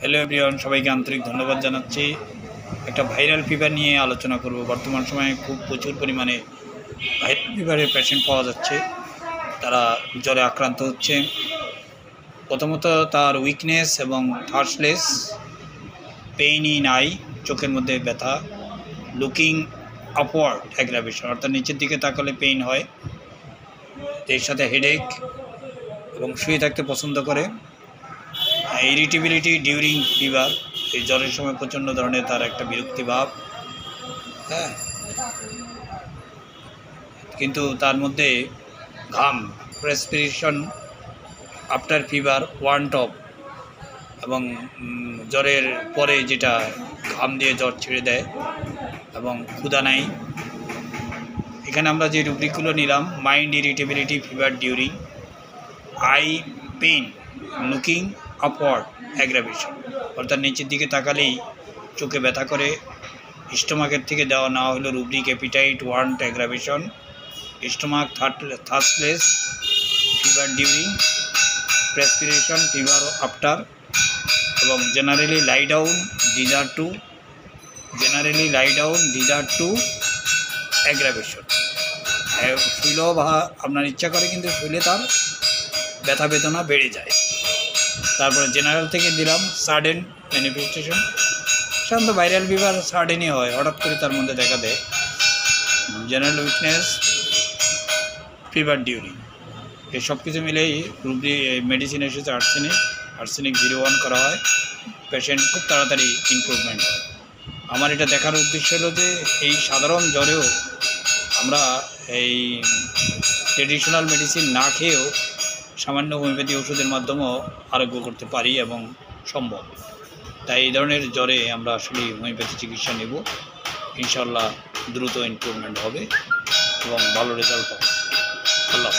Hello everyone সবাইকে আন্তরিক ধন্যবাদ জানাচ্ছি। একটা ভাইরাল ফিভার নিয়ে আলোচনা করব। বর্তমান সময়ে খুব প্রচুর পরিমাণে ভাইরাল ফিভারের পেশেন্ট পাওয়া যাচ্ছে। তারা জ্বরে আক্রান্ত হচ্ছে। প্রথমত তার উইকনেস এবং থার্সলেস পেইন ইন আই চোখের মধ্যে ব্যথা লুকিং আপওয়ার্ড অ্যাগ্রাভেশন অর্থাৎ নিচের দিকে তাকালে পেইন হয়, এর সাথে হেডেক এবং শুয়ে থাকতে পছন্দ করে। ইরিটেবিলিটি ডিউরিং ফিভার এই জ্বরের সময় প্রচণ্ড ধরনের তার একটা বিরক্তি ভাব। হ্যাঁ। কিন্তু তার মধ্যে ঘাম perspiration after fever one top এবং জ্বরের পরে যেটা ঘাম দিয়ে জ্বর ছেড়ে দেয় এবং ক্ষুদা নাই এখানে আমরা যে রুব্রিকগুলো নিলাম mind irritability fever during eye pain looking upward aggravation অর্থাৎ নিচের দিকে তাকালেই চোখে ব্যথা করে। স্টোমাকের থেকে দেওয়া নেওয়া হলো rubric appetite want aggravation stomach thirstless fever during, perspiration, fever after এবং generally lie down, desire to. Generally lie down, desire to aggravation শুইলেও বা আপনার ইচ্ছা করে কিন্তু শুইলে তার ব্যথা বেদনা বেড়ে যায়। তারপরে জেনারেল থেকে দিলাম সাডেন ম্যানিফেস্টেশন সাধারণত ভাইরাল ফিভার সাডেনই হয়, হঠাৎ করে তার মধ্যে দেখা দেয়। জেনারেল উইকনেস ফিভার ডিউরিং এই সব কিছু মিলেই রুবি মেডিসিন এসেছে আর্সেনিক আর্সেনিক জিরো ওয়ান করা হয়। পেশেন্ট খুব তাড়াতাড়ি ইমপ্রুভমেন্ট হয়। আমার এটা দেখার উদ্দেশ্য হলো যে, এই সাধারণ জ্বরেও আমরা এই ট্রেডিশনাল মেডিসিন না খেয়েও সামান্য হোমিওপ্যাথি ওষুধের মাধ্যমেও আরোগ্য করতে পারি এবং সম্ভব। তাই এই ধরনের জ্বরে আমরা আসলে হোমিওপ্যাথি চিকিৎসা নেব। ইনশাল্লাহ দ্রুত ইমপ্রুভমেন্ট হবে এবং ভালো রেজাল্ট হবে। আল্লাহ।